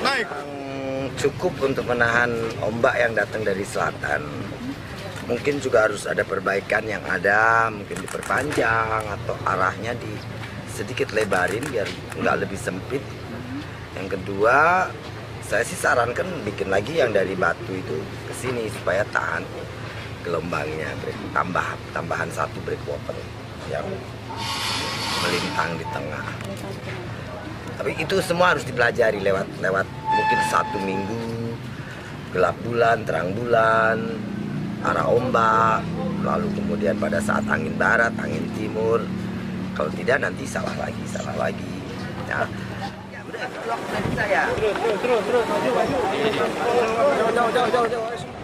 Naik. Cukup untuk menahan ombak yang datang dari selatan. Mungkin juga harus ada perbaikan yang ada, mungkin diperpanjang atau arahnya di sedikit lebarin biar nggak lebih sempit. Yang kedua, saya sih sarankan bikin lagi yang dari batu itu ke sini supaya tahan gelombangnya tambah tambahan satu breakwater yang melintang di tengah. Tapi itu semua harus dipelajari lewat lewat mungkin satu minggu gelap bulan, terang bulan, arah ombak, lalu kemudian pada saat angin barat, angin timur. Kalau tidak nanti salah lagi, salah lagi. Ya. Ya. Terus, terus, terus, maju, maju. Jauh, jauh, jauh, jauh.